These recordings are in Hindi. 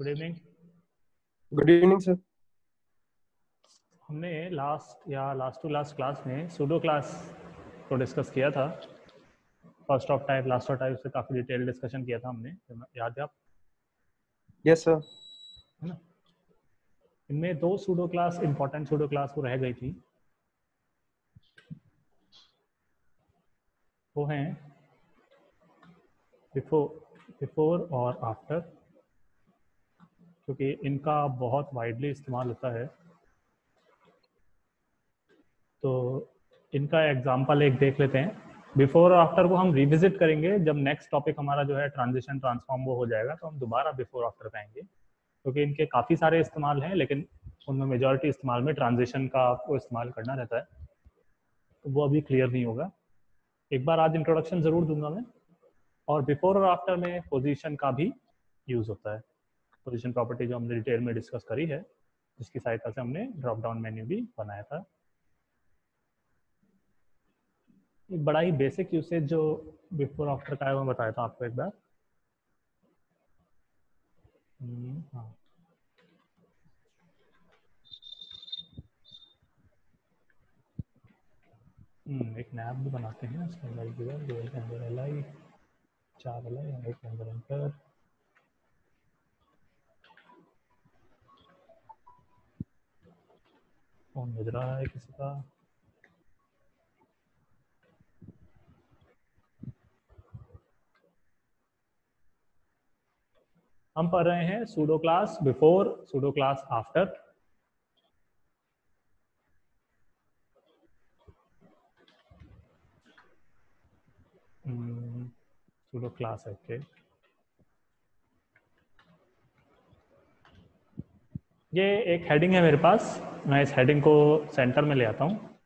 Good evening good evening sir हमने लास्ट या लास्ट टू लास्ट क्लास में सूडो क्लास को डिस्कस किया था। First of type last of type से काफ़ी डिटेल डिस्कशन किया था हमने। याद है आप? यस सर है ना? इनमें दो pseudo class important pseudo class वो रह गई थी। वो हैं बिफोर बिफोर और आफ्टर क्योंकि इनका बहुत वाइडली इस्तेमाल होता है। तो इनका एग्ज़ाम्पल एक देख लेते हैं। बिफोर और आफ्टर को हम रिविजिट करेंगे। जब नेक्स्ट टॉपिक हमारा जो है ट्रांजिशन ट्रांसफॉर्म वो हो जाएगा तो हम दोबारा बिफोर आफ्टर पे आएँगे क्योंकि इनके काफ़ी सारे इस्तेमाल हैं, लेकिन उनमें मेजोरिटी इस्तेमाल में ट्रांजिशन का आपको इस्तेमाल करना रहता है। तो वो अभी क्लियर नहीं होगा। एक बार आज इंट्रोडक्शन ज़रूर दूँगा मैं। और बिफोर और आफ्टर में पोजिशन का भी यूज़ होता है। पोजीशन प्रॉपर्टी जो हमने डिटेल में डिस्कस करी है जिसकी सहायता से हमने ड्रॉप डाउन मेन्यू भी बनाया था। एक बड़ा ही बेसिक यूसेज जो बिफोर आफ्टर का है वो बताया था आपको एक बार। हम्म, हाँ। हम्म, एक नैप भी बनाते हैं इसके अंदर चार एल आई एक अंदर एंटर फ़ोन बज रहा है किसी का? हम पढ़ रहे हैं pseudo class before pseudo class after pseudo class है ओके ये एक हेडिंग है मेरे पास। मैं इस हेडिंग को सेंटर में ले आता हूँ।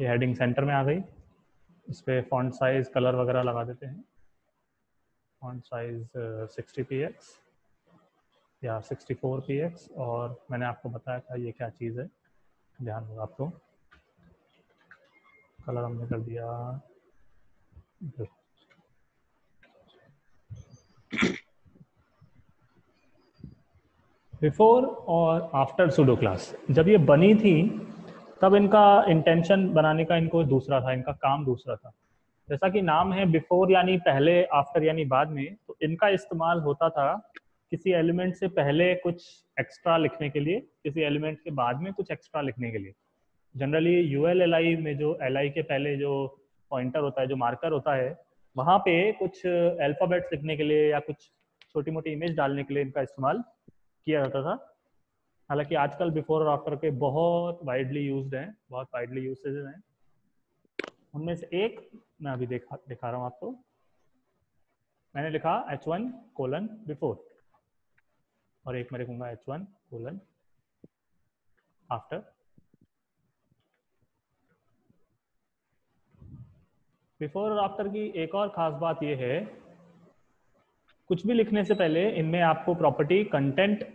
ये हेडिंग सेंटर में आ गई। इस पर फॉन्ट साइज़ कलर वगैरह लगा देते हैं। Font size sixty P X या सिक्सटी फोर पी एक्स और मैंने आपको बताया था ये क्या चीज़ है। ध्यान होगा आपको। कलर हमने कर दिया। बिफोर और आफ्टर सुडो क्लास जब ये बनी थी, तब इनका इंटेंशन बनाने का इनको दूसरा था, इनका काम दूसरा था। जैसा कि नाम है बिफोर यानी पहले आफ्टर यानी बाद में तो इनका इस्तेमाल होता था किसी एलिमेंट से पहले कुछ एक्स्ट्रा लिखने के लिए, किसी एलिमेंट के बाद में कुछ एक्स्ट्रा लिखने के लिए। Generally U L L I में जो एल आई के पहले जो पॉइंटर होता है, जो मार्कर होता है, वहाँ पे कुछ अल्फ़ाबेट्स लिखने के लिए या कुछ छोटी मोटी इमेज डालने के लिए इनका इस्तेमाल किया जाता था। हालाँकि आजकल बिफोर और आफ्टर के बहुत वाइडली यूज़ हैं, बहुत वाइडली यूसेज हैं। उनमें से एक मैं अभी देखा, दिखा रहा हूँ आपको। मैंने लिखा एच वन कोलन बिफोर और एक मैं लिखूँगा H one colon after before और आफ्टर की एक और खास बात यह है कुछ भी लिखने से पहले इनमें आपको प्रॉपर्टी कंटेंट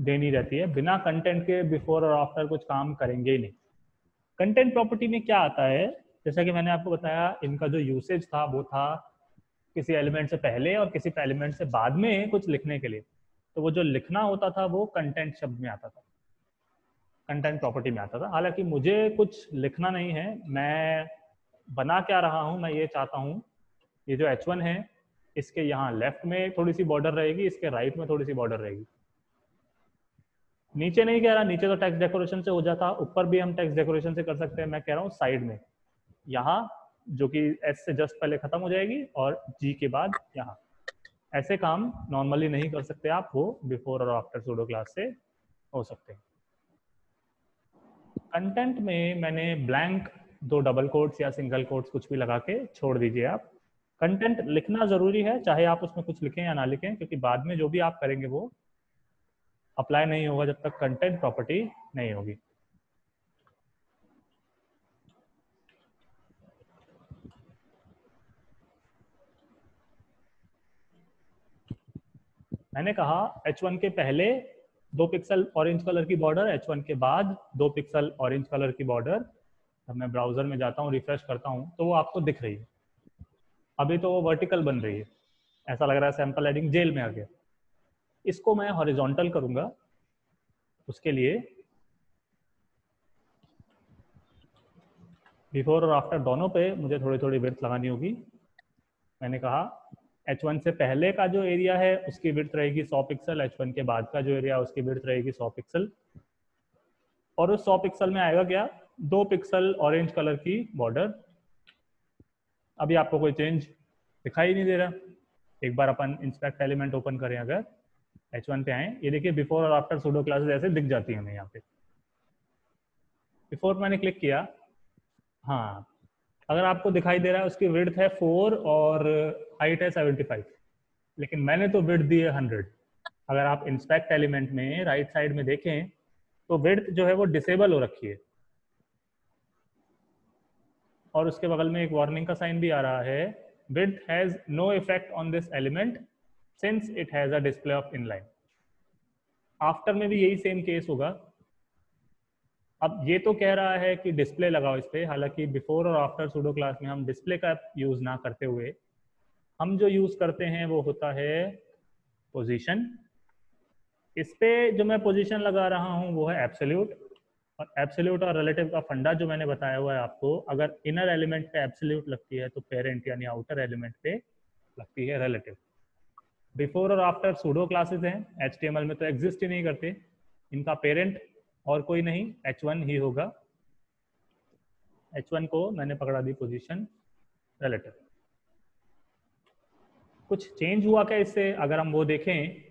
देनी रहती है। बिना कंटेंट के बिफोर और आफ्टर कुछ काम करेंगे ही नहीं। कंटेंट प्रॉपर्टी में क्या आता है? जैसा कि मैंने आपको बताया, इनका जो यूसेज था, वो था किसी एलिमेंट से पहले और किसी एलिमेंट से बाद में कुछ लिखने के लिए। तो वो जो लिखना होता था, वो कंटेंट शब्द में आता था। कंटेंट प्रॉपर्टी में आता था। हालाँकि मुझे कुछ लिखना नहीं है। मैं बना क्या रहा हूँ, मैं ये चाहता हूँ। ये जो H1 है इसके यहाँ लेफ़्ट में थोड़ी सी बॉर्डर रहेगी, इसके राइट में थोड़ी सी बॉर्डर रहेगी। नीचे नहीं कह रहा, नीचे तो टेक्स्ट डेकोरेशन से हो जाता, ऊपर भी हम टेक्स्ट डेकोरेशन से कर सकते हैं, मैं कह रहा हूँ साइड में। यहाँ, जो कि एस से जस्ट पहले खत्म हो जाएगी और जी के बाद यहाँ। ऐसे काम नॉर्मली नहीं कर सकते आप, वो बिफोर और आफ्टर सूडो क्लास से हो सकते हैं। कंटेंट में मैंने ब्लैंक दो डबल कोट्स या सिंगल कोट्स कुछ भी लगा के छोड़ दीजिए आप। कंटेंट लिखना ज़रूरी है, चाहे आप उसमें कुछ लिखें या ना लिखें, क्योंकि बाद में जो भी आप करेंगे वो अप्लाई नहीं होगा जब तक कंटेंट प्रॉपर्टी नहीं होगी। मैंने कहा H1 के पहले दो पिक्सल ऑरेंज कलर की बॉर्डर H1 के बाद दो पिक्सल ऑरेंज कलर की बॉर्डर जब मैं ब्राउज़र में जाता हूँ रिफ्रेश करता हूँ तो वो आपको दिख रही है। अभी तो वो वर्टिकल बन रही है। ऐसा लग रहा है सैंपल हेडिंग जेल में आ गया। इसको मैं हॉरिजॉन्टल करूँगा। उसके लिए बिफोर और आफ्टर दोनों पे मुझे थोड़ी थोड़ी विर्थ लगानी होगी। मैंने कहा H1 से पहले का जो एरिया है, उसकी विर्थ रहेगी 100 पिक्सल H1 के बाद का जो एरिया है उसकी विर्थ रहेगी 100 पिक्सल और उस 100 पिक्सल में आएगा क्या? दो पिक्सल ऑरेंज कलर की बॉर्डर अभी आपको कोई चेंज दिखाई नहीं दे रहा। एक बार अपन इंस्पेक्ट एलिमेंट ओपन करें अगर। H1 पे आए। ये देखिए बिफोर और आफ्टर सूडो क्लासेस ऐसे दिख जाती है हमें यहाँ पे। बिफोर मैंने क्लिक किया। हाँ। अगर आपको दिखाई दे रहा है, उसकी विड्थ है फोर और हाइट है सेवेंटी फाइव लेकिन मैंने तो विड्थ दी है हंड्रेड अगर आप इंस्पेक्ट एलिमेंट में राइट right साइड में देखें तो विड्थ जो है वो डिसेबल हो रखी है। और उसके बगल में एक वार्निंग का साइन भी आ रहा है। Width has no effect on this element since it has a display of inline after में भी यही सेम केस होगा। अब ये तो कह रहा है कि डिस्प्ले लगाओ इस पर हालाँकि बिफोर और आफ्टर सूडो क्लास में हम डिस्प्ले का यूज़ ना करते हुए, हम जो यूज़ करते हैं वो होता है पोजीशन इस पे जो मैं पोजीशन लगा रहा हूँ वो है एब्सोल्यूट और एब्सोल्यूट और रिलेटिव का फंडा जो मैंने बताया हुआ है आपको, अगर इनर एलिमेंट पे एब्सोल्यूट लगती है तो पेरेंट यानी आउटर एलिमेंट पे लगती है रिलेटिव बिफोर और आफ्टर सूडो क्लासेस हैं एच में तो एग्जिस्ट ही नहीं करते. इनका पेरेंट और कोई नहीं H1 ही होगा. H1 को मैंने पकड़ा दी पोजिशन रिलेटिव कुछ चेंज हुआ क्या इससे? अगर हम वो देखें,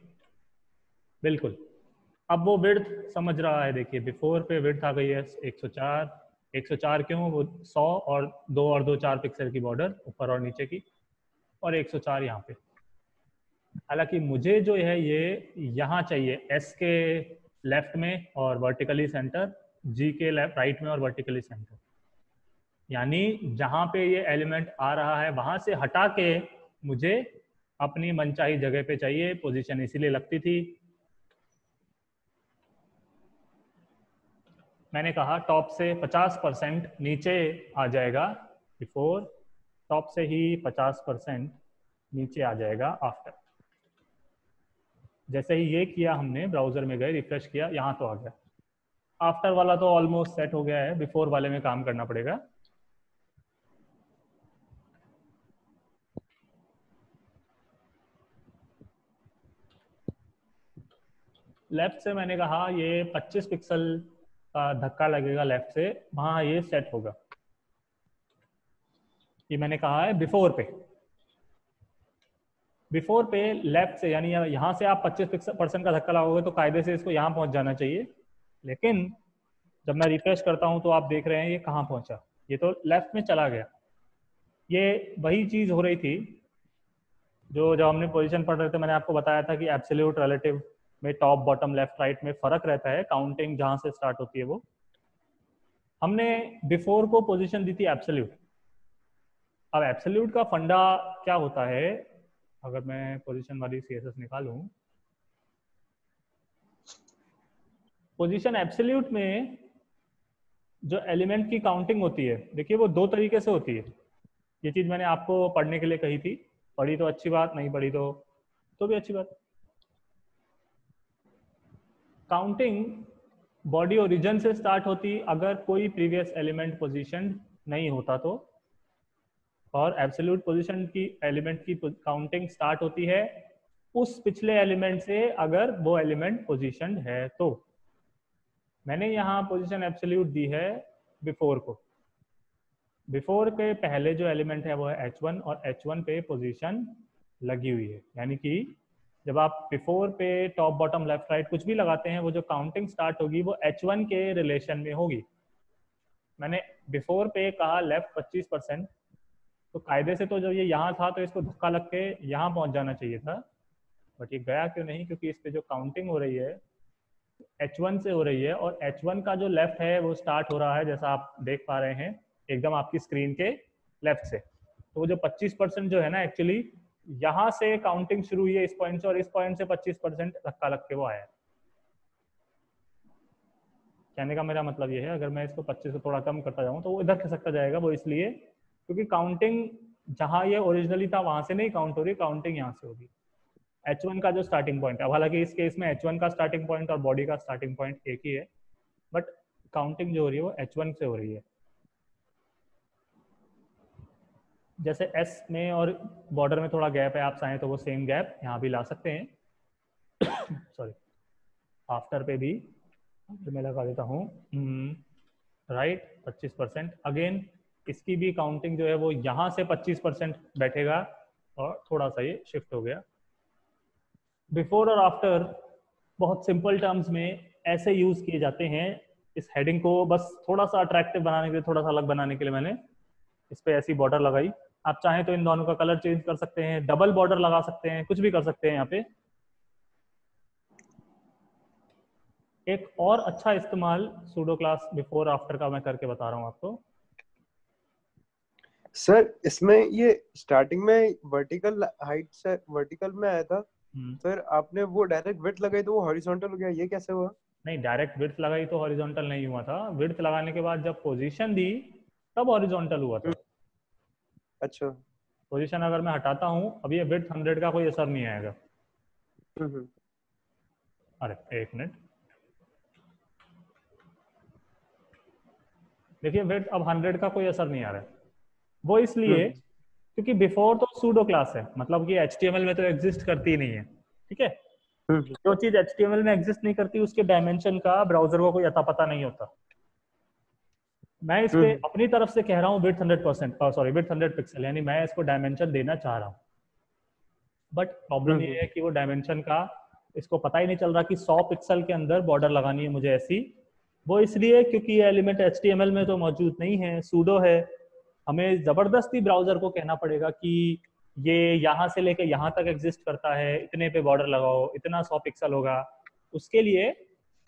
बिल्कुल. अब वो विर्थ समझ रहा है, देखिए बिफोर पे विर्थ आ गई है 104 104 क्यों? वो 100 और दो और दो चार पिक्सल की बॉर्डर ऊपर और नीचे की और 104 सौ यहाँ पे। हालाँकि मुझे जो है ये यहाँ चाहिए एस के लेफ़्ट में और वर्टिकली सेंटर जी के लेफ़्ट राइट में और वर्टिकली सेंटर यानी जहाँ पे ये एलिमेंट आ रहा है, वहाँ से हटा के मुझे अपनी मनचाही जगह पे चाहिए पोजीशन इसीलिए लगती थी मैंने कहा टॉप से 50 परसेंट नीचे आ जाएगा बिफोर टॉप से ही 50 परसेंट नीचे आ जाएगा आफ्टर जैसे ही ये किया हमने ब्राउज़र में गए रिफ्रेश किया, यहाँ तो आ गया. आफ्टर वाला तो ऑलमोस्ट सेट हो गया है बिफोर वाले में काम करना पड़ेगा. लेफ़्ट से मैंने कहा ये 25 पिक्सल धक्का लगेगा लेफ़्ट से, वहाँ ये सेट होगा। ये मैंने कहा है बिफोर पे। बिफोर पे लेफ़्ट से, यानी यहाँ से आप 25 परसेंट का धक्का लगाओगे तो कायदे से इसको यहाँ पहुँच जाना चाहिए। लेकिन जब मैं रिफ्रेश करता हूँ तो आप देख रहे हैं ये कहाँ पहुँचा। ये तो लेफ़्ट में चला गया। ये वही चीज़ हो रही थी जो जब हमने पोजीशन पढ़ रहे थे, मैंने आपको बताया था कि एब्सोल्यूट रिलेटिव में टॉप बॉटम लेफ़्ट राइट में फ़र्क रहता है काउंटिंग जहाँ से स्टार्ट होती है वो। हमने बिफोर को पोजीशन दी थी एब्सोल्यूट अब एब्सोल्यूट का फंडा क्या होता है? अगर मैं पोजीशन वाली सी एस एस निकालू। पोजीशन एब्सोल्यूट में जो एलिमेंट की काउंटिंग होती है, देखिए वो दो तरीके से होती है। ये चीज़ मैंने आपको पढ़ने के लिए कही थी। पढ़ी तो अच्छी बात, नहीं पढ़ी तो तो भी अच्छी बात। काउंटिंग बॉडी ओरिजिन से स्टार्ट होती, अगर कोई प्रीवियस एलिमेंट पोजीशन नहीं होता तो। और एब्सोल्यूट पोजीशन की एलिमेंट की काउंटिंग स्टार्ट होती है, उस पिछले एलिमेंट से अगर वो एलिमेंट पोजीशन है तो। मैंने यहाँ पोजीशन एब्सोल्यूट दी है बिफोर को। बिफोर के पहले जो एलिमेंट है वो है H1 और H1 पे पोजीशन लगी हुई है, यानी कि जब आप बिफोर पे टॉप बॉटम लेफ़्ट राइट कुछ भी लगाते हैं, वो जो काउंटिंग स्टार्ट होगी, वो एच वन के रिलेशन में होगी। मैंने बिफोर पे कहा लेफ़्ट 25 परसेंट तो कायदे से तो जब ये यहाँ था तो इसको धक्का लग के यहाँ पहुँच जाना चाहिए था। बट ये गया क्यों नहीं? क्योंकि इस पे जो काउंटिंग हो रही है H1 से हो रही है, और H1 का जो लेफ़्ट है, वो स्टार्ट हो रहा है, जैसा आप देख पा रहे हैं, एकदम आपकी स्क्रीन के लेफ़्ट से। तो वो जो 25 परसेंट जो है ना एक्चुअली यहाँ से काउंटिंग शुरू हुई है इस पॉइंट से और इस पॉइंट से 25 परसेंट धक्का लग के वो आया कहने का मेरा मतलब ये है, अगर मैं इसको 25 से थोड़ा कम करता जाऊँ तो वो इधर खिसकता जाएगा, वो इसलिए क्योंकि काउंटिंग जहाँ ये ओरिजिनली था वहाँ से नहीं काउंट हो रही काउंटिंग यहाँ से होगी। H1 का जो स्टार्टिंग पॉइंट है हालाँकि इस केस में H1 का स्टार्टिंग पॉइंट और बॉडी का स्टार्टिंग पॉइंट एक ही है बट काउंटिंग जो हो रही है वो H1 से हो रही है। जैसे एस में और बॉर्डर में थोड़ा गैप है, आप चाहें तो वो सेम गैप यहाँ भी ला सकते हैं। सॉरी आफ्टर पे भी तो मैं लगा देता हूँ। राइट पच्चीस परसेंट। अगेन इसकी भी काउंटिंग जो है वो यहाँ से पच्चीस परसेंट बैठेगा और थोड़ा सा ये शिफ्ट हो गया। बिफोर और आफ्टर बहुत सिंपल टर्म्स में ऐसे यूज़ किए जाते हैं। इस हेडिंग को बस थोड़ा सा अट्रैक्टिव बनाने के लिए, थोड़ा सा अलग बनाने के लिए मैंने इस पर ऐसी बॉर्डर लगाई। आप चाहें तो इन दोनों का कलर चेंज कर सकते हैं डबल बॉर्डर लगा सकते हैं कुछ भी कर सकते हैं यहाँ पे। एक और अच्छा इस्तेमाल सूडो क्लास बिफोर आफ्टर का मैं करके बता रहा हूँ आपको। सर इसमें ये स्टार्टिंग में वर्टिकल हाइट से वर्टिकल में आया था। हम्म। सर आपने वो डायरेक्ट विड्थ लगाई तो वो हॉरिजॉन्टल हो गया ये कैसे हुआ? नहीं डायरेक्ट विड्थ लगाई तो हॉरिजॉन्टल नहीं हुआ था। विड्थ लगाने के बाद जब पोजीशन दी तब हॉरिजॉन्टल हुआ था। अच्छा। पोजीशन अगर मैं हटाता हूँ अब ये विड्थ हंड्रेड का कोई असर नहीं आएगा। अरे एक मिनट देखिए विड्थ अब हंड्रेड का कोई असर नहीं आ रहा है। वो इसलिए हम्म। क्योंकि बिफोर तो सूडो क्लास है मतलब कि एचटीएमएल में तो एग्जिस्ट करती ही नहीं है ठीक है? हम्म, जो चीज़ एचटीएमएल में एग्जिस्ट नहीं करती उसके डायमेंशन का ब्राउज़र को कोई अता पता नहीं होता। मैं इस पे। अपनी तरफ़ से कह रहा हूँ with hundred percent sorry with hundred pixel यानी मैं इसको डायमेंशन देना चाह रहा हूँ बट प्रॉब्लम ये। है कि वो डायमेंशन का इसको पता ही नहीं चल रहा कि 100 पिक्सल के अंदर बॉर्डर लगानी है मुझे ऐसी वो इसलिए क्योंकि ये एलिमेंट एचटीएमएल में तो मौजूद नहीं है सूडो है हमें ज़बरदस्ती ब्राउज़र को कहना पड़ेगा कि ये यहाँ से लेके यहाँ तक एग्जिस्ट करता है इतने पे बॉर्डर लगाओ इतना सौ पिक्सल होगा उसके लिए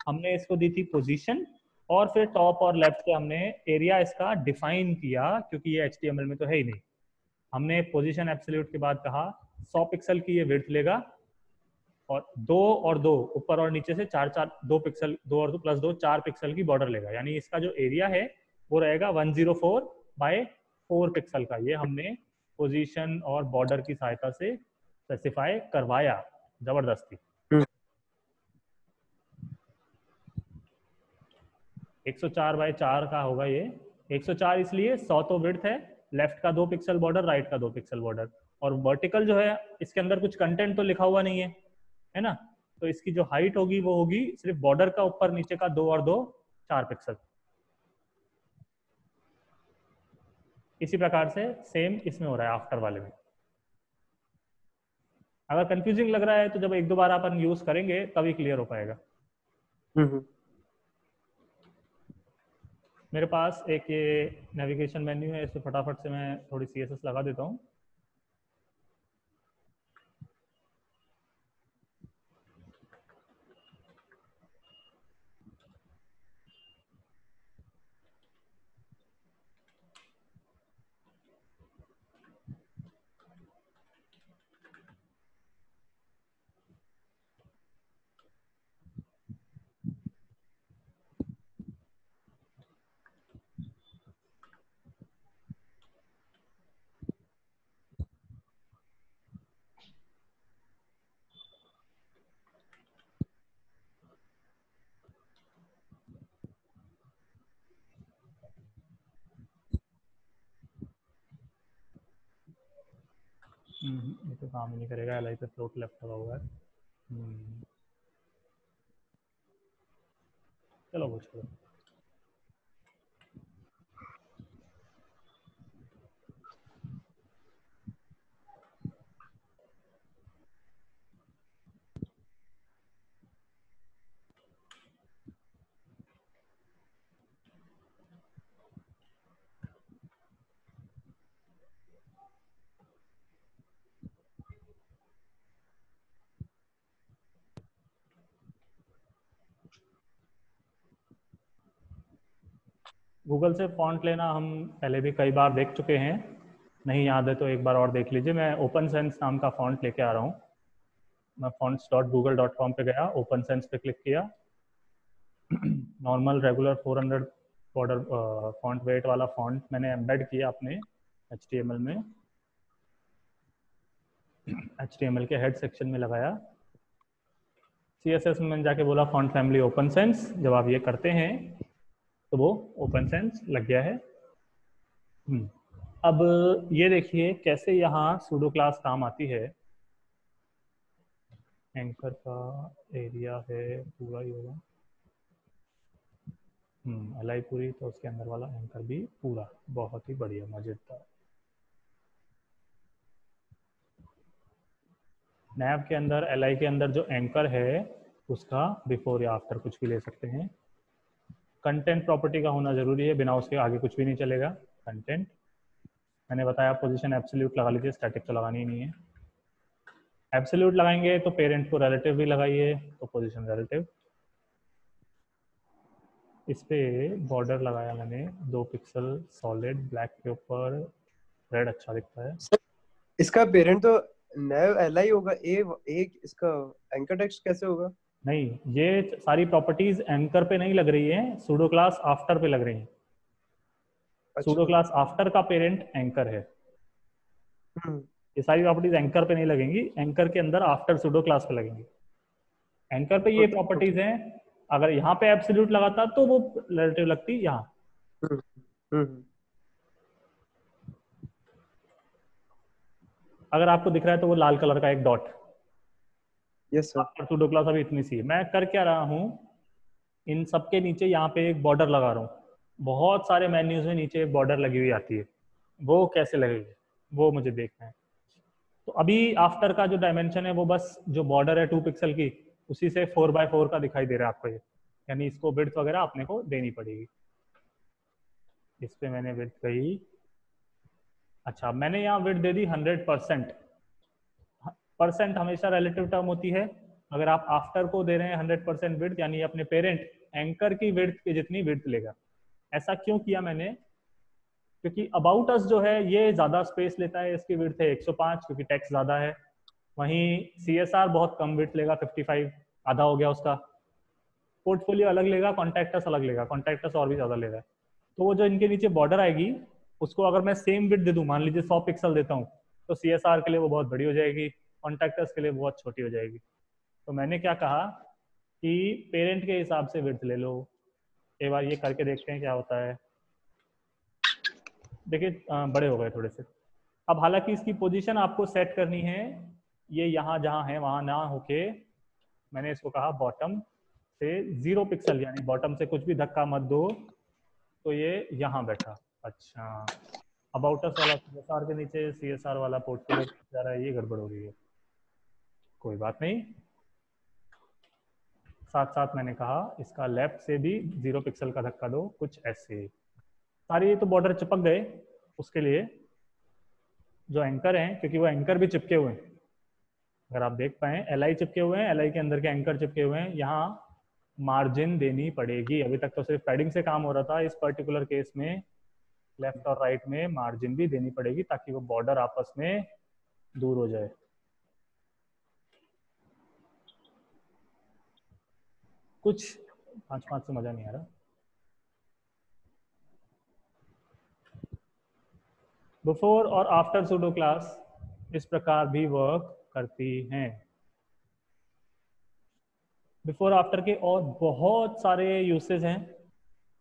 हमने इसको दी थी पोजीशन और फिर टॉप और लेफ़्ट से हमने एरिया इसका डिफाइन किया, क्योंकि ये एच में तो है ही नहीं। हमने पोजिशन एब्सोल्यूट के बाद कहा 100 पिक्सल की ये विड्थ लेगा, और दो और दो, ऊपर और नीचे से चार चार, दो पिक्सल दो और दो प्लस दो, चार पिक्सल की बॉर्डर लेगा। यानी इसका जो एरिया है, वो रहेगा 104 zero four by four pixel का। ये हमने पोजीशन और बॉर्डर की सहायता से स्पेसिफाई करवाया, ज़बरदस्ती। हम्म। 104 बाय चार का होगा ये। 104 इसलिए 100 तो विड्थ है लेफ़्ट का दो पिक्सल बॉर्डर राइट का दो पिक्सल बॉर्डर और वर्टिकल जो है इसके अंदर कुछ कंटेंट तो लिखा हुआ नहीं है है ना? तो इसकी जो हाइट होगी वो होगी सिर्फ़ बॉर्डर का ऊपर नीचे का दो और दो चार पिक्सल इसी प्रकार से सेम इसमें हो रहा है आफ्टर वाले में। अगर कंफ्यूजिंग लग रहा है तो जब एक दो बार अपन यूज़ करेंगे तभी क्लियर हो पाएगा। हम्म, हम्म। मेरे पास एक ये नेविगेशन मेन्यू है, इस पर फटाफट से मैं थोड़ी सीएसएस लगा देता हूँ हम्म, ये तो काम ही नहीं करेगा एल आई पे फ्लोट लेफ़्ट लगा हुआ है हम्म। चलो, वो छोड़ो गूगल से फॉन्ट लेना हम पहले भी कई बार देख चुके हैं। नहीं याद है तो एक बार और देख लीजिए। मैं ओपन सेंस नाम का फॉन्ट लेके आ रहा हूँ। मैं fonts dot Google dot com पर गया ओपन सेंस पे क्लिक किया। Normal regular 400 border font weight वाला फॉन्ट मैंने एम्बेड किया अपने एच में। एच के हेड सेक्शन में लगाया। CSS में जाके बोला फॉन्ट फैमिली ओपन सेंस जब आप ये करते हैं। तो वो ओपन सेंस लग गया है। हम्म, अब ये देखिए कैसे यहाँ सूडो क्लास काम आती है। एंकर का एरिया है पूरा ही होगा एल पूरी तो उसके अंदर वाला एंकर भी पूरा। बहुत ही बढ़िया मज़ेदार। नैब के अंदर एलआई के अंदर जो एंकर है उसका बिफोर या आफ्टर कुछ भी ले सकते हैं। कंटेंट प्रॉपर्टी का होना ज़रूरी है, बिना उसके आगे कुछ भी नहीं चलेगा। कंटेंट मैंने बताया पोजीशन एब्सोल्यूट लगा लीजिए स्टैटिक तो लगानी नहीं है। एब्सोल्यूट लगाएँगे तो पेरेंट को रिलेटिव भी लगाइए तो पोजीशन रिलेटिव इस पे बॉर्डर लगाया मैंने, दो पिक्सल सॉलिड ब्लैक के ऊपर रेड अच्छा दिखता है। इसका पेरेंट तो नैव एलआई होगा ए एक इसका एंकर टेक्स्ट कैसे होगा? नहीं ये सारी प्रॉपर्टीज़ एंकर पे नहीं लग रही है सूडो क्लास आफ्टर पे लग रही है। अच्छा। सूडो क्लास आफ्टर का पेरेंट एंकर है। हम्म, ये सारी प्रॉपर्टीज़ एंकर पे नहीं लगेंगी एंकर के अंदर आफ्टर सूडो क्लास पे लगेंगी। एंकर पे ये प्रॉपर्टीज़ हैं अगर यहाँ पे एब्सोल्यूट लगाता तो वो रिलेटिव लगती यहाँ। हम्म, हम्म, अगर आपको दिख रहा है तो वो लाल कलर का एक dot yes sir after pseudo class अभी इतनी सी है। मैं कर क्या रहा हूँ, इन सबके नीचे यहाँ पे एक बॉर्डर लगा रहा हूँ। बहुत सारे मेन्यूज में नीचे एक बॉर्डर लगी हुई आती है। वो कैसे लगेगी? वो मुझे देखना है। तो अभी आफ्टर का जो डायमेंशन है, वो बस जो बॉर्डर है टू पिक्सल की, उसी से फोर बाय फोर का दिखाई दे रहा है आपको ये। यानी इसको विड्थ वगैरह अपने को देनी पड़ेगी। इस पे मैंने विड्थ कही। अच्छा मैंने यहाँ विड्थ दे दी हंड्रेड परसेंट परसेंट हमेशा रिलेटिव टर्म होती है। अगर आप आफ्टर को दे रहे हैं हंड्रेड परसेंट विड्थ यानी अपने पेरेंट एंकर की विड्थ की जितनी विड्थ लेगा। ऐसा क्यों किया मैंने? क्योंकि अबाउट अस जो है, ये ज़्यादा स्पेस लेता है, इसकी विड्थ है 105 क्योंकि टैक्स ज़्यादा है। वहीं सीएसआर बहुत कम विड्थ लेगा 55 आधा हो गया उसका। पोर्टफोलियो अलग लेगा कॉन्टैक्टस अलग लेगा कॉन्टैक्टस और भी ज़्यादा लेगा। तो वो जो इनके नीचे बॉर्डर आएगी, उसको अगर मैं सेम विड्थ दे दूँ, मान लीजिए 100 पिक्सल देता हूँ तो सीएसआर के लिए वो बहुत बड़ी हो जाएगी। कॉन्टैक्टस के लिए बहुत छोटी हो जाएगी। तो मैंने क्या कहा कि पेरेंट के हिसाब से विड्थ ले लो। एक बार ये करके देखते हैं क्या होता है। देखिए बड़े हो गए थोड़े से। अब हालाँकि इसकी पोजीशन आपको सेट करनी है, ये यहाँ जहाँ है, वहाँ ना होके मैंने इसको कहा बॉटम से ज़ीरो पिक्सल यानी बॉटम से कुछ भी धक्का मत दो। तो ये यहाँ बैठा। अच्छा। अबाउटस वाला सीएसआर के नीचे सीएसआर वाला पोर्टफोलियो जा रहा है, ये गड़बड़ हो रही है। कोई बात नहीं। साथ साथ मैंने कहा, इसका लेफ़्ट से भी ज़ीरो पिक्सल का धक्का दो, कुछ ऐसे। सारे तो बॉर्डर चिपक गए। उसके लिए जो एंकर हैं, क्योंकि वो एंकर भी चिपके हुए हैं। अगर आप देख पाए एल चिपके हुए हैं एलआई के अंदर के एंकर चिपके हुए हैं। यहाँ मार्जिन देनी पड़ेगी। अभी तक तो सिर्फ़ पैडिंग से काम हो रहा था। इस पर्टिकुलर केस में लेफ़्ट और राइट में मार्जिन भी देनी पड़ेगी, ताकि वो बॉर्डर आपस में दूर हो जाए। कुछ पाँच पाँच से मज़ा नहीं आ रहा। बिफोर और आफ्टर सूडो क्लास इस प्रकार भी वर्क करती हैं। बिफोर आफ्टर के और बहुत सारे यूसेज हैं।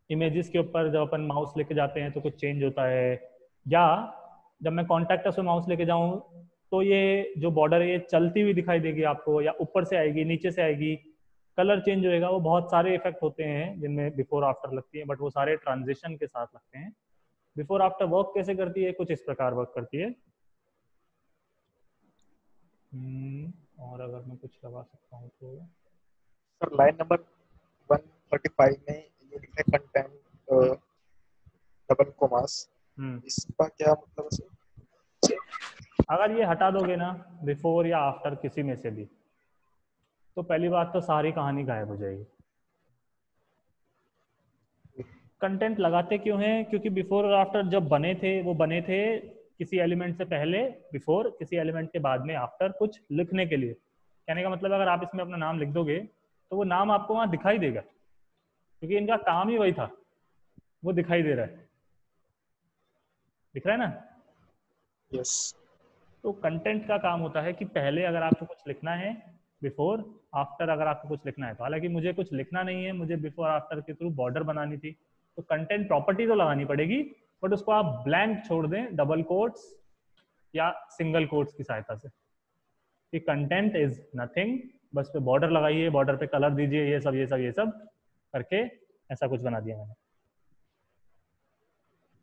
इमेजेस के ऊपर जब अपन माउस लेके जाते हैं तो कुछ चेंज होता है। या जब मैं कॉन्टैक्ट से माउस लेके जाऊँ तो ये जो बॉर्डर है, ये चलती हुई दिखाई देगी आपको, या ऊपर से आएगी, नीचे से आएगी। कलर चेंज होएगा वो बहुत सारे इफ़ेक्ट होते हैं जिनमें बिफोर आफ्टर लगती है बट वो सारे ट्रांजिशन के साथ लगते हैं। बिफोर आफ्टर वर्क कैसे करती है? कुछ इस प्रकार वर्क करती है। हम्म, और अगर मैं कुछ लगा सकता हूँ तो। सर लाइन नंबर 135 में ये लिखा है कंटेंट डबल कोमास इसका क्या मतलब है अगर ये हटा दोगे ना बिफोर या आफ्टर किसी में से भी तो पहली बात तो सारी कहानी गायब हो जाएगी। कंटेंट लगाते क्यों हैं? क्योंकि बिफोर और आफ्टर जब बने थे वो बने थे किसी एलिमेंट से पहले बिफोर किसी एलिमेंट के बाद में आफ्टर कुछ लिखने के लिए। कहने का मतलब अगर आप इसमें अपना नाम लिख दोगे तो वो नाम आपको वहाँ दिखाई देगा। क्योंकि इनका काम ही वही था। वो दिखाई दे रहा है। दिख रहा है ना? Yes yes. तो कंटेंट का काम होता है कि पहले अगर आपको कुछ लिखना है बिफोर आफ्टर अगर आपको कुछ लिखना है। तो हालाँकि मुझे कुछ लिखना नहीं है, मुझे बिफोर आफ्टर के थ्रू बॉर्डर बनानी थी। तो कंटेंट प्रॉपर्टी तो लगानी पड़ेगी बट उसको आप ब्लैंक छोड़ दें डबल कोट्स या सिंगल कोट्स की सहायता से। कि कंटेंट इज़ नथिंग बस पे बॉर्डर लगाइए बॉर्डर पे कलर दीजिए, ये सब ये सब ये सब करके ऐसा कुछ बना दिया मैंने।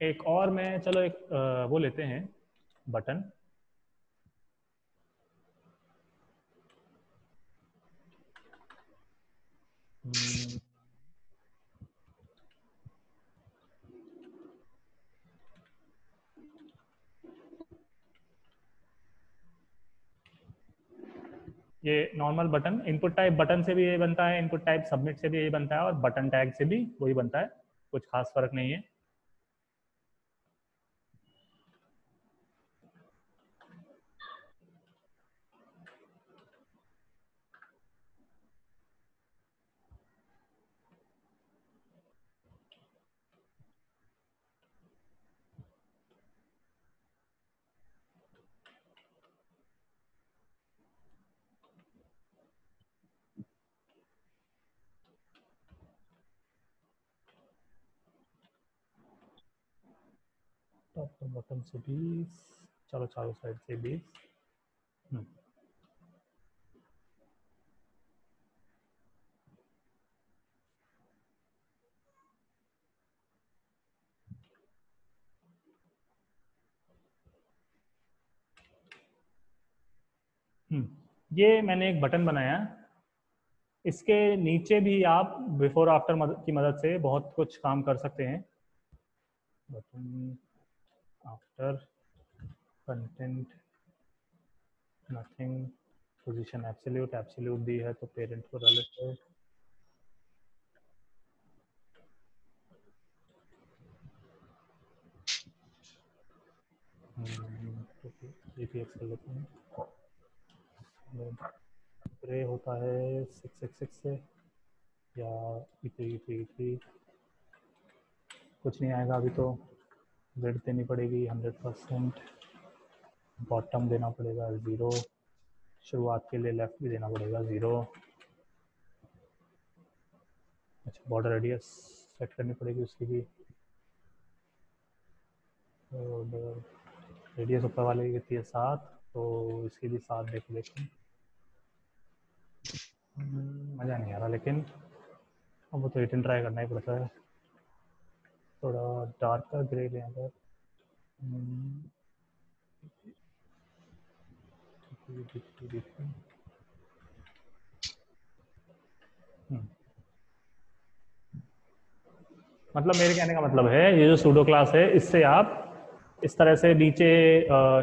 एक और मैं, चलो एक वो लेते हैं बटन ये normal button input type button से भी ये बनता है इनपुट टाइप सबमिट से भी यही बनता है और बटन टैग से भी वही बनता है। कुछ खास फ़र्क नहीं है टॉप और बॉटम से बीस चलो चारों साइड से बीस। हम्म। हम्म, ये मैंने एक बटन बनाया। इसके नीचे भी आप बिफोर आफ्टर की मदद से बहुत कुछ काम कर सकते हैं। Button after content nothing position absolute absolute दी है तो पेरेंट को कर लेते हैं ग्रे होता है सिक्स सिक्स सिक्स से या ई थ्री कुछ नहीं आएगा अभी तो वेट देनी पड़ेगी हंड्रेड परसेंट। बॉटम देना पड़ेगा ज़ीरो शुरुआत के लिए लेफ़्ट भी देना पड़ेगा ज़ीरो अच्छा बॉर्डर रेडियस सेट करनी पड़ेगी उसकी भी। रेडियस ऊपर वाले की कितनी है? सात। तो इसकी भी सात देख लेते हैं। हम्म, मज़ा नहीं आ रहा लेकिन अब वो तो रिटर्न ट्राई करना ही पड़ता है। थोड़ा डार्कर ग्रे लें अगर मतलब मेरे कहने का मतलब है, ये जो सूडो क्लास है, इससे आप इस तरह से नीचे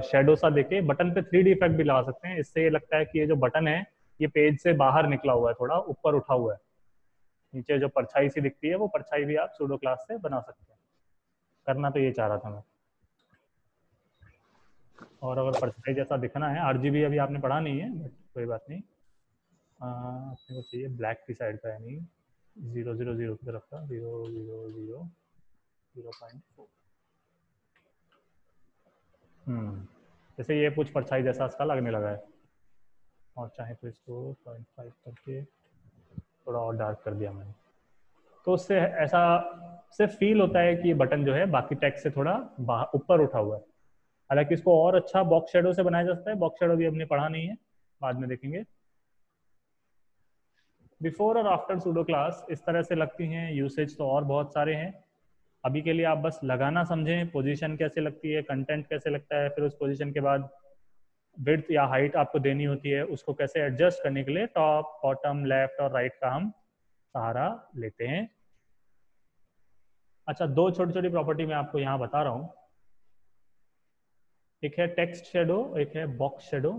शेडो सा देके बटन पे थ्री डी इफ़ेक्ट भी लगा सकते हैं। इससे ये लगता है कि ये जो बटन है, ये पेज से बाहर निकला हुआ है, थोड़ा ऊपर उठा हुआ है। नीचे जो परछाई सी दिखती है, वो परछाई भी आप सूडो क्लास से बना सकते हैं। करना तो ये चाह रहा था मैं। और अगर परछाई जैसा दिखना है, आरजीबी अभी आपने पढ़ा नहीं है बट कोई बात नहीं। अपने को चाहिए ब्लैक की साइड का, यानी ज़ीरो ज़ीरो ज़ीरो की तरफ़ का zero zero zero zero point जैसे ये कुछ परछाई जैसा इसका लगने लगा है। और चाहे तो इसको पॉइंट फाइव करके थोड़ा और डार्क कर दिया मैंने। तो उससे ऐसा सिर्फ़ फील होता है कि बटन जो है, बाकी टेक्स्ट से थोड़ा ऊपर उठा हुआ है। हालाँकि इसको और अच्छा बॉक्स शेडो से बनाया जा सकता है बॉक्स शेडो भी हमने पढ़ा नहीं है, बाद में देखेंगे। बिफोर और आफ्टर सूडो क्लास इस तरह से लगती हैं यूसेज तो और बहुत सारे हैं। अभी के लिए आप बस लगाना समझें पोजीशन कैसे लगती है कंटेंट कैसे लगता है, फिर उस पोजीशन के बाद विड्थ या हाइट आपको देनी होती है, उसको कैसे एडजस्ट करने के लिए टॉप बॉटम लेफ़्ट और राइट का हम सहारा लेते हैं। अच्छा दो छोटी छोटी प्रॉपर्टी मैं आपको यहाँ बता रहा हूँ। एक है टेक्स्ट शेडो एक है बॉक्स शेडो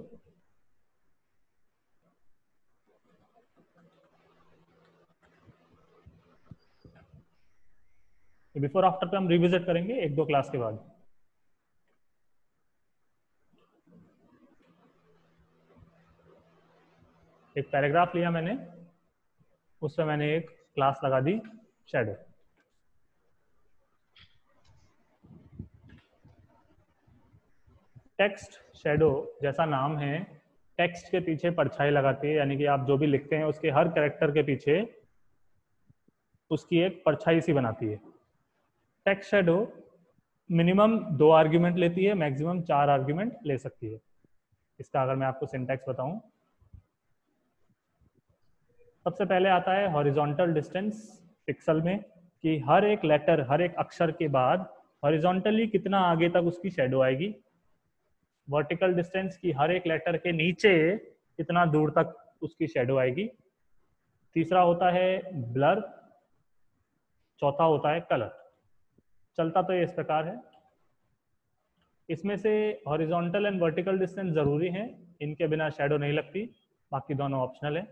बिफोर आफ्टर पे हम रिविजिट करेंगे एक दो क्लास के बाद। एक पैराग्राफ लिया मैंने, उसमें मैंने एक क्लास लगा दी शेडो टेक्स्ट शेडो जैसा नाम है टेक्स्ट के पीछे परछाई लगाती है, यानी कि आप जो भी लिखते हैं, उसके हर कैरेक्टर के पीछे उसकी एक परछाई सी बनाती है। टेक्स्ट शेडो मिनिमम दो आर्ग्यूमेंट लेती है मैक्सिमम चार आर्ग्यूमेंट ले सकती है। इसका अगर मैं आपको सिंटेक्स बताऊँ सबसे पहले आता है हॉरिजॉन्टल डिस्टेंस पिक्सल में, कि हर एक लेटर हर एक अक्षर के बाद हॉरिजॉन्टली कितना आगे तक उसकी शेडो आएगी? वर्टिकल डिस्टेंस की हर एक लेटर के नीचे कितना दूर तक उसकी शेडो आएगी? तीसरा होता है ब्लर चौथा होता है कलर चलता तो ये इस प्रकार है। इसमें से हॉरिजॉन्टल एंड वर्टिकल डिस्टेंस ज़रूरी है, इनके बिना शेडो नहीं लगती, बाकी दोनों ऑप्शनल है।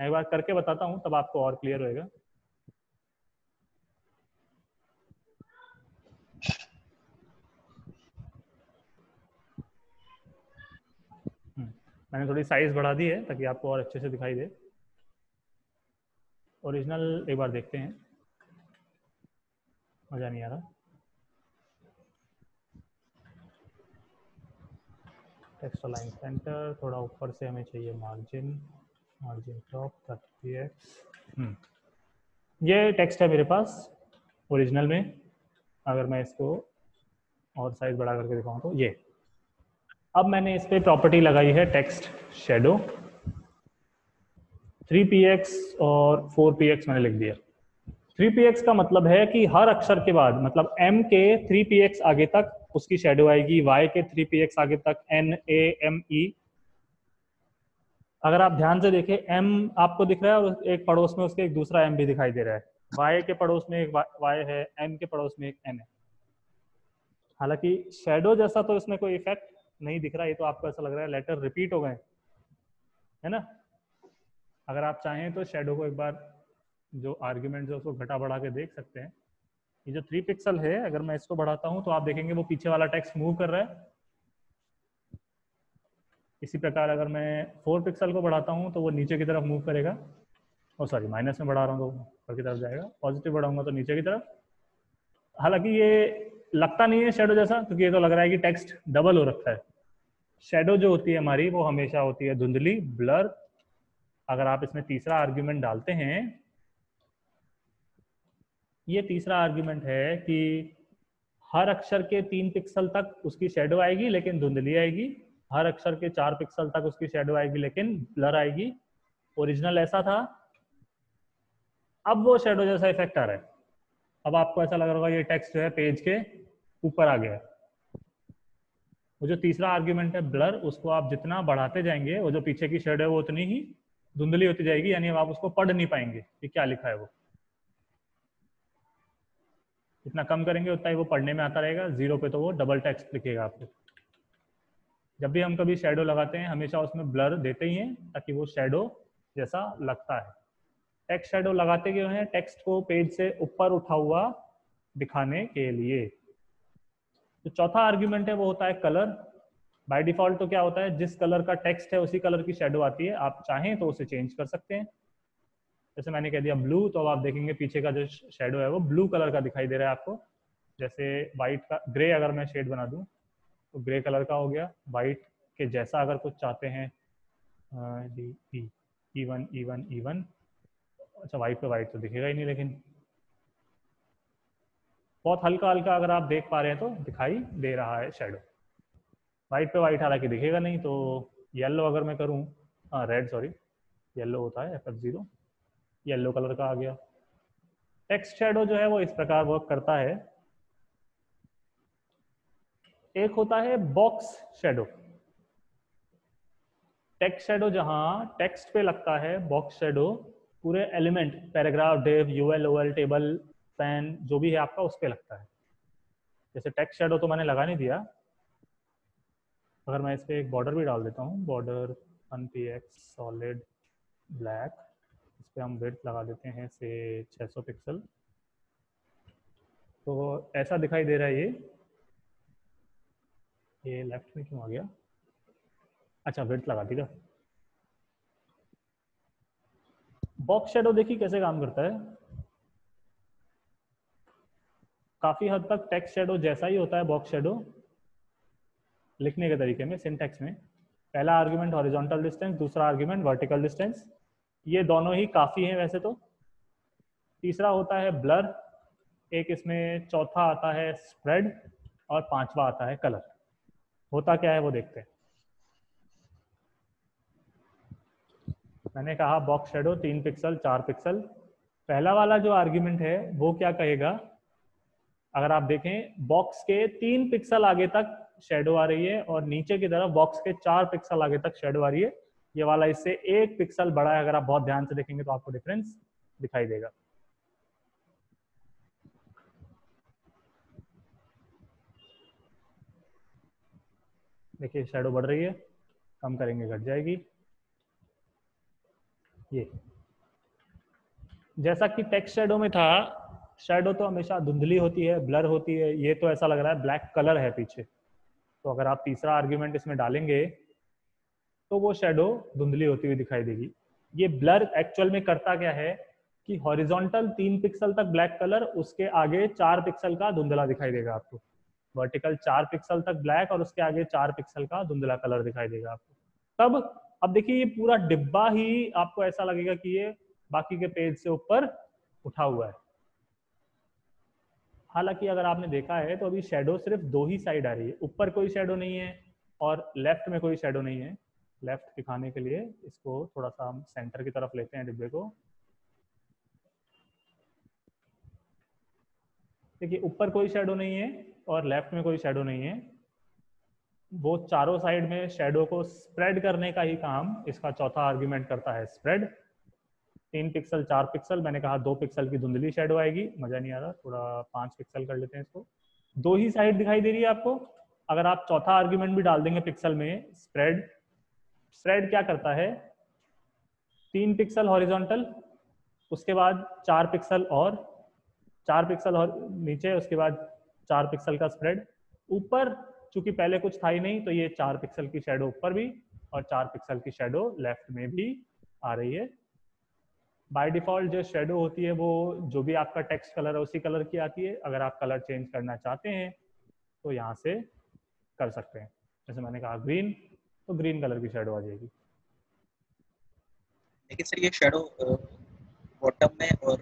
मैं एक बार करके बताता हूँ तब आपको और क्लियर होएगा। हम्म, मैंने थोड़ी साइज़ बढ़ा दी है ताकि आपको और अच्छे से दिखाई दे। ओरिजिनल एक बार देखते हैं। मज़ा नहीं आ रहा। टेक्स्ट अलाइन सेंटर थोड़ा ऊपर से हमें चाहिए margin margin top thirty X. ये टेक्स्ट है मेरे पास ओरिजिनल में। अगर मैं इसको और साइज़ बड़ा करके दिखाऊँ तो ये। अब मैंने इस पर प्रॉपर्टी लगाई है टेक्स्ट शेडो 3px और 4px मैंने लिख दिया। 3px का मतलब है कि हर अक्षर के बाद मतलब m के 3px आगे तक उसकी शेडो आएगी y के 3px आगे तक n a m e अगर आप ध्यान से देखें एम आपको दिख रहा है और एक पड़ोस में उसके एक दूसरा एम भी दिखाई दे रहा है। वाई के पड़ोस में एक वाई है m के पड़ोस में एक n है। हालाँकि शेडो जैसा तो इसमें कोई इफ़ेक्ट नहीं दिख रहा, ये तो आपको ऐसा लग रहा है लेटर रिपीट हो गए। है ना? अगर आप चाहें तो शेडो को एक बार जो आर्ग्यूमेंट है उसको घटा बढ़ा के देख सकते हैं। ये जो थ्री पिक्सल है, अगर मैं इसको बढ़ाता हूँ तो आप देखेंगे वो पीछे वाला टेक्स्ट मूव कर रहा है। इसी प्रकार अगर मैं फोर पिक्सल को बढ़ाता हूँ तो वो नीचे की तरफ़ मूव करेगा। और सॉरी माइनस में बढ़ा रहा हूँ तो ऊपर की तरफ़ जाएगा। पॉजिटिव बढ़ाऊँगा तो नीचे की तरफ़। हालाँकि ये लगता नहीं है शेडो जैसा, क्योंकि ये तो लग रहा है कि टेक्स्ट डबल हो रखा है। शेडो जो होती है हमारी, वो हमेशा होती है धुंधली ब्लर अगर आप इसमें तीसरा आर्ग्यूमेंट डालते हैं, ये तीसरा आर्ग्यूमेंट है कि हर अक्षर के तीन पिक्सल तक उसकी शेडो आएगी, लेकिन धुंधली आएगी। हर अक्षर के चार पिक्सल तक उसकी शेडो आएगी, लेकिन ब्लर आएगी। ओरिजिनल ऐसा था। अब वो शेडो जैसा इफ़ेक्ट आ रहा है। अब आपको ऐसा लग रहा होगा ये टेक्स्ट जो है पेज के ऊपर आ गया है। वो जो तीसरा आर्ग्यूमेंट है ब्लर उसको आप जितना बढ़ाते जाएँगे, वो जो पीछे की शेड है वो उतनी ही धुंधली होती जाएगी, यानी आप उसको पढ़ नहीं पाएँगे कि क्या लिखा है वो। जितना कम करेंगे, उतना ही वो पढ़ने में आता रहेगा। ज़ीरो पे तो वो डबल टेक्स्ट लिखेगा आपको। जब भी हम कभी शेडो लगाते हैं, हमेशा उसमें ब्लर देते ही हैं, ताकि वो शेडो जैसा लगता है। टेक्स्ट शेडो लगाते क्यों हैं? टेक्स्ट को पेज से ऊपर उठा हुआ दिखाने के लिए। तो चौथा आर्ग्यूमेंट है, वो होता है कलर बाय डिफ़ॉल्ट तो क्या होता है? जिस कलर का टेक्स्ट है, उसी कलर की शेडो आती है। आप चाहें तो उसे चेंज कर सकते हैं। जैसे मैंने कह दिया ब्लू तो अब आप देखेंगे पीछे का जो शेडो है, वो ब्लू कलर का दिखाई दे रहा है आपको। जैसे व्हाइट का ग्रे अगर मैं शेड बना दूँ तो ग्रे कलर का हो गया। वाइट के जैसा अगर कुछ चाहते हैं इवन इवन इवन अच्छा व्हाइट पे व्हाइट तो दिखेगा ही नहीं, लेकिन बहुत हल्का हल्का अगर आप देख पा रहे हैं तो दिखाई दे रहा है शेडो वाइट पे वाइट हालाँकि दिखेगा नहीं तो येलो अगर मैं करूँ हाँ रेड सॉरी येलो होता है F F zero yellow colour का आ गया। टेक्स्ट शेडो जो है वो इस प्रकार वर्क करता है। एक होता है बॉक्स शेडो टेक्स्ट शेडो जहाँ टेक्स्ट पे लगता है बॉक्स शेडो पूरे element paragraph div UL OL table span जो भी है आपका उस पर लगता है. जैसे टेक्स्ट शेडो तो मैंने लगा नहीं दिया. अगर मैं इस पर एक बॉर्डर भी डाल देता हूँ border one P X solid black इस पर हम वेट लगा देते हैं से 600 पिक्सल तो ऐसा दिखाई दे रहा है ये. ये लेफ़्ट में क्यों आ गया? अच्छा वेट लगा देगा बॉक्स शेडो देखिए कैसे काम करता है? काफ़ी हद तक टेक्स्ट शेडो जैसा ही होता है बॉक्स शेडो लिखने के तरीके में सिंटेक्स में। पहला आर्ग्यूमेंट हॉरिजॉन्टल डिस्टेंस दूसरा आर्ग्यूमेंट वर्टिकल डिस्टेंस ये दोनों ही काफ़ी हैं वैसे तो। तीसरा होता है ब्लर एक इसमें चौथा आता है स्प्रेड और पांचवा आता है कलर होता क्या है वो देखते हैं। मैंने कहा बॉक्स शेडो तीन पिक्सल चार पिक्सल पहला वाला जो आर्ग्यूमेंट है, वो क्या कहेगा? अगर आप देखें बॉक्स के तीन पिक्सल आगे तक शेडो आ रही है और नीचे की तरफ़ बॉक्स के चार पिक्सल आगे तक शेडो आ रही है, ये वाला इससे एक पिक्सल बड़ा है। अगर आप बहुत ध्यान से देखेंगे तो आपको डिफरेंस दिखाई देगा। देखिए शेडो बढ़ रही है, कम करेंगे, घट जाएगी। ये। जैसा कि टेक्स्ट शेडो में था शेडो तो हमेशा धुंधली होती है ब्लर होती है, ये तो ऐसा लग रहा है ब्लैक कलर है पीछे। तो अगर आप तीसरा आर्ग्यूमेंट इसमें डालेंगे तो वो शेडो धुंधली होती हुई दिखाई देगी। ये ब्लर एक्चुअल में करता क्या है कि हॉरिजॉन्टल तीन पिक्सल तक ब्लैक कलर उसके आगे चार पिक्सल का धुंधला दिखाई देगा आपको। वर्टिकल चार पिक्सल तक ब्लैक और उसके आगे चार पिक्सल का धुंधला कलर दिखाई देगा आपको। तब, अब देखिए ये पूरा डिब्बा ही आपको ऐसा लगेगा कि ये बाकी के पेज से ऊपर उठा हुआ है। हालाँकि अगर आपने देखा है तो अभी शेडो सिर्फ़ दो ही साइड आ रही है। ऊपर कोई शेडो नहीं है और लेफ़्ट में कोई शेडो नहीं है। लेफ़्ट दिखाने के लिए इसको थोड़ा सा हम सेंटर की तरफ़ लेते हैं डिब्बे को। देखिए, ऊपर कोई शेडो नहीं है और लेफ़्ट में कोई शेडो नहीं है। वो चारों साइड में शेडो को स्प्रेड करने का ही काम इसका चौथा आर्ग्यूमेंट करता है स्प्रेड तीन पिक्सल चार पिक्सल मैंने कहा दो पिक्सल की धुंधली शेडो आएगी। मज़ा नहीं आ रहा, थोड़ा पाँच पिक्सल कर लेते हैं इसको। दो ही साइड दिखाई दे रही है आपको। अगर आप चौथा आर्ग्यूमेंट भी डाल देंगे पिक्सल में स्प्रेड स्प्रेड क्या करता है? तीन पिक्सल हॉरिजॉन्टल उसके बाद चार पिक्सल और, चार पिक्सल और नीचे, उसके बाद चार पिक्सल का स्प्रेड ऊपर, चूँकि पहले कुछ था ही नहीं तो ये चार पिक्सल की शेडो ऊपर भी और चार पिक्सल की शेडो लेफ़्ट में भी आ रही है। बाय डिफ़ॉल्ट जो शेडो होती है, वो जो भी आपका टेक्स्ट कलर है, उसी कलर की आती है। अगर आप कलर चेंज करना चाहते हैं तो यहाँ से कर सकते हैं। जैसे मैंने कहा ग्रीन तो ग्रीन कलर की शेडो आ जाएगी। लेकिन सर, ये शेडो बॉटम में और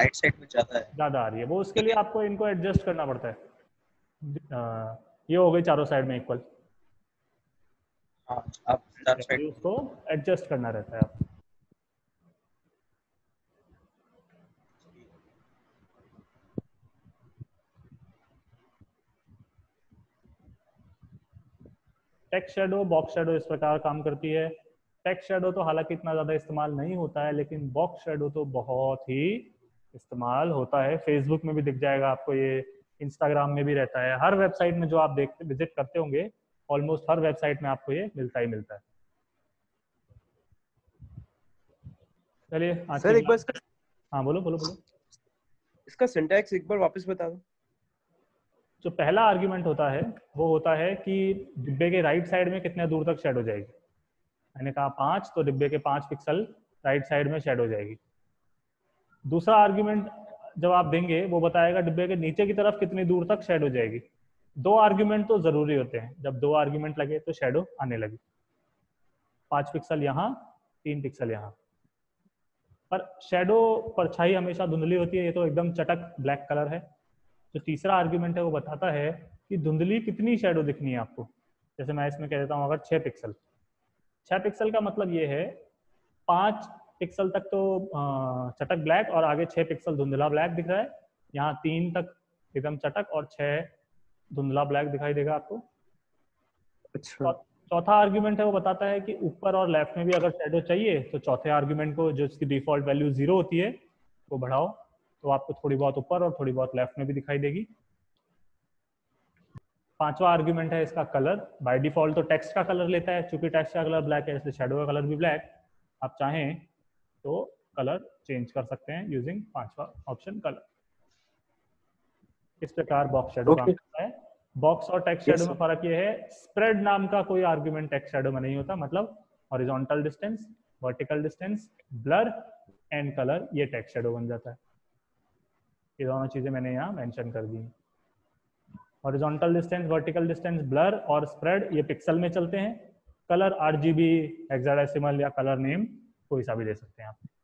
राइट साइड में ज़्यादा है। ज़्यादा आ रही है। वो उसके लिए आपको इनको एडजस्ट करना पड़ता है। आ, ये हो गई चारों साइड में इक्वल हाँ आप उसको एडजस्ट करना रहता है। आप टेक्स्ट शेडो बॉक्स शेडो इस प्रकार काम करती है। टेक्स्ट शेडो तो हालाँकि इतना ज़्यादा इस्तेमाल नहीं होता है लेकिन बॉक्स शेडो तो बहुत ही इस्तेमाल होता है। फेसबुक में भी दिख जाएगा आपको ये इंस्टाग्राम में भी रहता है। हर वेबसाइट में जो आप देखते विज़िट करते होंगे ऑलमोस्ट हर वेबसाइट में आपको ये मिलता ही मिलता है। चलिए सर एक बार हाँ बोलो बोलो बोलो। इसका सिंटैक्स एक बार वापस बता दो। जो पहला आर्ग्यूमेंट होता है वो होता है कि डिब्बे के राइट साइड में कितने दूर तक शेड हो जाएगी? मैंने कहा पाँच तो डिब्बे के पाँच पिक्सल राइट साइड में शेड हो जाएगी। दूसरा आर्ग्यूमेंट जब आप देंगे, वो बताएगा डिब्बे के नीचे की तरफ़ कितनी दूर तक शेड जाएगी। दो आर्ग्यूमेंट तो ज़रूरी होते हैं। जब दो आर्ग्यूमेंट लगे तो शेडो आने लगी। पाँच पिक्सल यहाँ, तीन पिक्सल यहाँ। पर शेडो परछाई हमेशा धुंधली होती है, ये तो एकदम चटक ब्लैक कलर है। जो तीसरा आर्ग्यूमेंट है, वो बताता है कि धुंधली कितनी शेडो दिखनी है आपको। जैसे मैं इसमें कह देता हूँ, अगर छह पिक्सल छह पिक्सल का मतलब ये है, पाँच पिक्सल तक तो चटक ब्लैक और आगे छह पिक्सल धुंधला ब्लैक दिख रहा है। यहाँ तीन तक एकदम चटक और छह धुंधला ब्लैक दिखाई देगा आपको। अच्छा। चौथा आर्ग्यूमेंट है वो बताता है कि ऊपर और लेफ़्ट में भी अगर शेडो चाहिए तो चौथे आर्ग्यूमेंट को जो इसकी डिफ़ॉल्ट वैल्यू ज़ीरो होती है वो बढ़ाओ। तो आपको थोड़ी बहुत ऊपर और थोड़ी बहुत लेफ़्ट में भी दिखाई देगी। पांचवा आर्ग्यूमेंट है इसका कलर बाय डिफ़ॉल्ट तो टेक्स्ट का कलर लेता है चूँकि टेक्स्ट का कलर ब्लैक है इसलिए शेडो का कलर भी ब्लैक आप चाहें तो कलर चेंज कर सकते हैं यूजिंग पांचवा ऑप्शन कलर इस प्रकार बॉक्स शेडो okay. काम करता है। बॉक्स और टेक्स्ट शेडो yes, में फ़र्क ये है स्प्रेड नाम का कोई आर्ग्यूमेंट टेक्स्ट शेडो में नहीं होता मतलब horizontal distance vertical distance blur and colour ये टेक्स्ट शेडो बन जाता है। ये दोनों चीज़ें मैंने यहाँ मेंशन कर दी horizontal distance vertical distance blur और स्प्रेड ये पिक्सल में चलते हैं। Colour R G B hexadecimal या कलर नेम कोई सा भी दे सकते हैं आप।